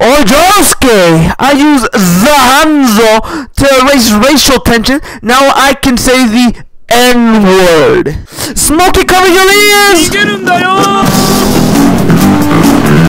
or I use the Hanzo to erase racial tension. Now I can say the N word. Smokey, cover your ears.